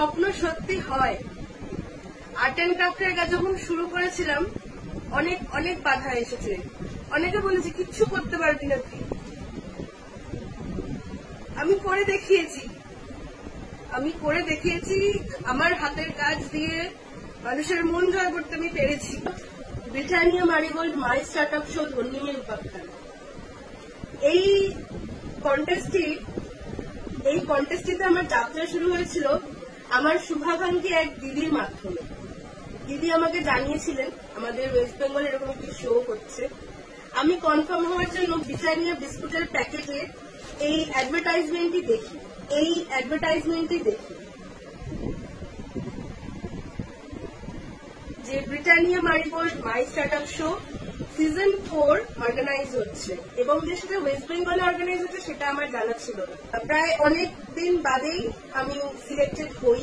স্বপ্ন সত্যি হয়। আর্ট অ্যান্ড ক্রাফটের কাজ যখন শুরু করেছিলাম, অনেক অনেক বাধা এসেছে। অনেকে বলেছে, কিচ্ছু করতে পারবি না তুই। আমি করে দেখিয়েছি। আমি করে দেখিয়েছি, আমার হাতের কাজ দিয়ে মানুষের মন জয় করতে আমি পেরেছি। Britannia Marigold my start up show ধন্যিমের উপাখ্যান। এই কন্টেস্টটি এই কন্টেস্টটিতে আমার যাত্রা শুরু হয়েছিল আমার শুভাকাঙ্ক্ষী এক দিদির মাধ্যমে। দিদি আমাকে জানিয়েছিলেন, আমাদের ওয়েস্ট বেঙ্গল এরকম একটি শো হচ্ছে। আমি কনফার্ম হওয়ার জন্য ব্রিটানিয়া বিস্কুটের প্যাকেটে এই অ্যাডভার্টাইজমেন্টটি দেখি, এই অ্যাডভার্টাইজমেন্টটি দেখি। যে Britannia Marigold my start up show season four organise হচ্ছে এবং যে সেটা ওয়েস্ট বেঙ্গলে অর্গানাইজ হচ্ছে সেটা আমার জানা ছিল প্রায় অনেক দিন বাদেই আমি সিলেক্টেড হই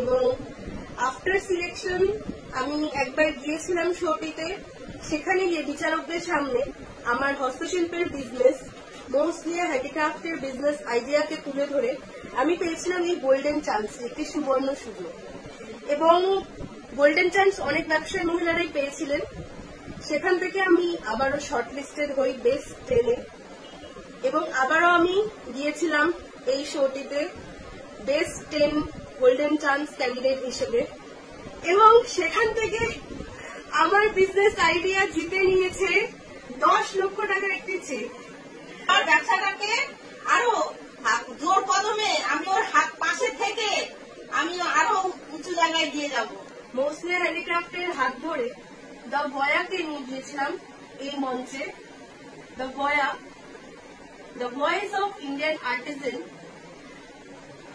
এবং আফটার সিলেকশন আমি একবার গিয়েছিলাম শোটিতে সেখানে গিয়ে বিচারকদের সামনে আমার হস্তশিল্পের বিজনেস মোস্টলি হ্যান্ডিক্রাফটের বিজনেস আইডিয়াকে তুলে ধরে আমি পেয়েছিলাম এই গোল্ডেন চান্স একটি সুবর্ণ সুযোগ। এবং গোল্ডেন চান্স অনেক ব্যবসায়ী মহিলারাই পেয়েছিলেন। সেখান থেকে আমি আবারও শর্ট লিস্টেড হই বেস্ট টেনে এবং আবারও আমি গিয়েছিলাম এই শোটিতে best ten golden chance candidate হিসেবে। এবং সেখান থেকে আমার বিজনেস আইডিয়া জিতে নিয়েছে দশ লক্ষ টাকার একটি চেক আর ব্যবসাটাকে আরও জোর কদমে আমি ওর হাত পাশে থেকে আমি আরও উঁচু জায়গায় দিয়ে যাব। মোসলে হ্যান্ডিক্রাফটের হাত ধরে দ্য ভয়াকে নিয়ে গিয়েছিলাম এই মঞ্চে। The ভয়া the voice of Indian artisan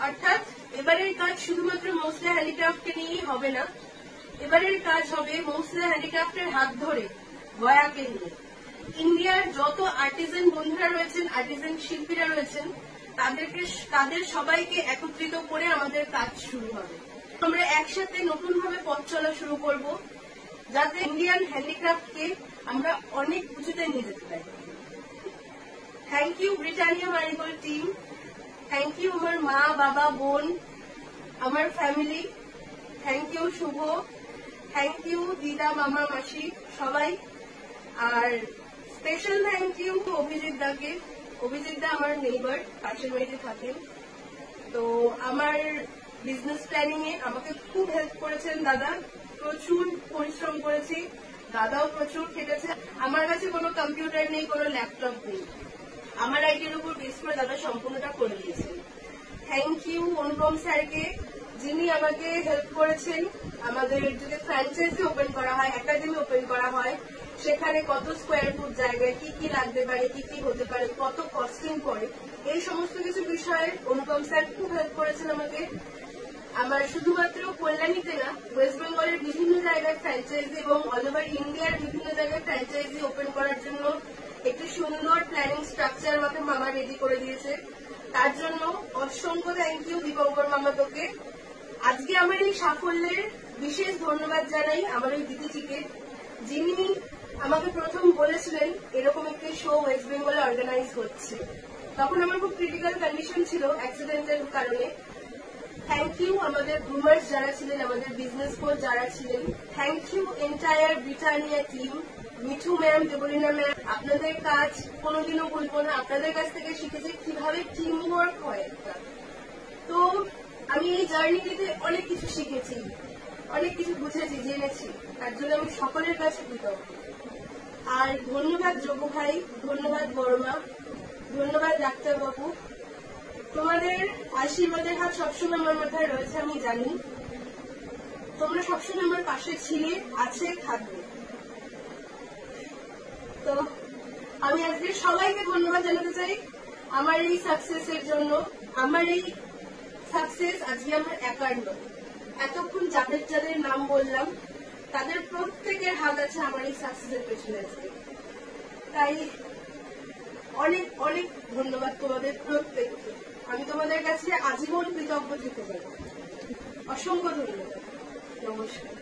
অর্থাৎ এবারের কাজ শুধুমাত্র মোসলে হ্যান্ডিক্রাফটকে নিয়েই হবে না, এবারের কাজ হবে মোসলে হ্যান্ডিক্রাফটের হাত ধরে ভয়াকে নিয়ে। ইন্ডিয়ার যত আর্টিজেন বন্ধুরা রয়েছেন আর্টিজেন শিল্পীরা রয়েছেন, তাদেরকে তাদের সবাইকে একত্রিত করে আমাদের কাজ শুরু হবে। আমরা একসাথে নতুন ভাবে পথ চলা শুরু করব। যাতে ইন্ডিয়ান হ্যান্ডিক্রাফটকে আমরা অনেক উঁচুতে নিয়ে যেতে পারি। Thank you Britannia Marigold team thank you আমার মা, বাবা, বোন, আমার family thank you Shubho. Thank you দিদা, মামা, মাসি, সবাই। আর স্পেশাল থ্যাংক ইউ অভিজিৎ দাকে। অভিজিৎ দা আমার নেইবার পাশের বাড়িতে থাকেন। তো আমার বিজনেস প্ল্যানিং এ আমাকে খুব হেল্প করেছেন দাদা। প্রচুর পরিশ্রম করেছি। দাদাও প্রচুর খেটেছে। আমার কাছে কোনো কম্পিউটার নেই, কোনো ল্যাপটপ নেই। আমার আইডিয়ার উপর বেস করে দাদা সম্পূর্ণটা করে দিয়েছেন। থ্যাংক ইউ অনুপম স্যারকে, যিনি আমাকে হেল্প করেছেন। আমাদের যদি ফ্র্যাঞ্চাইজি ওপেন করা হয় একাডেমি ওপেন করা হয়, সেখানে কত স্কোয়ার ফুট জায়গায় কি কি লাগতে পারে, কি কি হতে পারে, কত কস্টিং পড়ে, এই সমস্ত কিছু বিষয়ে অনুপম স্যার খুব হেল্প করেছেন আমাকে। আমার শুধুমাত্র কল্যাণীতে না ওয়েস্ট বেঙ্গলের বিভিন্ন জায়গায় ফ্র্যাঞ্চাইজি এবং অল ওভার ইন্ডিয়ার বিভিন্ন জায়গায় ফ্র্যাঞ্চাইজি ওপেন করার জন্য একটি সুন্দর প্ল্যানিং স্ট্রাকচার আমাকে মামা রেডি করে দিয়েছে। তার জন্য অসংখ্য থ্যাংক ইউ দীপঙ্কর মামা তোকে আজকে আমার এই সাফল্যের বিশেষ ধন্যবাদ জানাই আমার এই দিদিজিকে, যিনি আমাকে প্রথম বলেছিলেন এরকম একটি শো ওয়েস্ট বেঙ্গলে অর্গানাইজ হচ্ছে। তখন আমার খুব ক্রিটিক্যাল কন্ডিশন ছিল অ্যাক্সিডেন্টের কারণে। থ্যাংক ইউ আমাদের গ্রুমার্স যারা ছিলেন, আমাদের বিজনেস কোচ যারা ছিলেন। Thank you entire Britannia team Mithu ma'am Debolina ma'am আপনাদের কাজ কোনোদিনও বলব না। আপনাদের কাছ থেকে শিখেছি কীভাবে টিম ওয়ার্ক হয় তো আমি এই জার্নিটিতে অনেক কিছু শিখেছি, অনেক কিছু বুঝেছি, জেনেছি। তার জন্য আমি সকলের কাছে কৃতজ্ঞ। আর ধন্যবাদ যোগ্য ভাই। ধন্যবাদ বর্মা ধন্যবাদ, ডাক্তারবাবু। তোমাদের আশীর্বাদের হাত সবসময় আমার মাথায় রয়েছে, আমি জানি। তোমরা সবসময় আমার পাশে ছিলে, আছে, থাকবে। তো, আমি আজকে সবাইকে ধন্যবাদ জানাতে চাই আমার এই সাকসেসের জন্য। আমার এই সাকসেস আজকে আমার একার নয় এতক্ষণ যাদের যাদের নাম বললাম, তাদের প্রত্যেকের হাত আছে আমার এই সাকসেসের পেছনে আজকে। তাই অনেক অনেক ধন্যবাদ তোমাদের প্রত্যেককে। আমি তোমাদের কাছে আজীবন কৃতজ্ঞ থেকে পারি। অসংখ্য ধন্যবাদ। নমস্কার।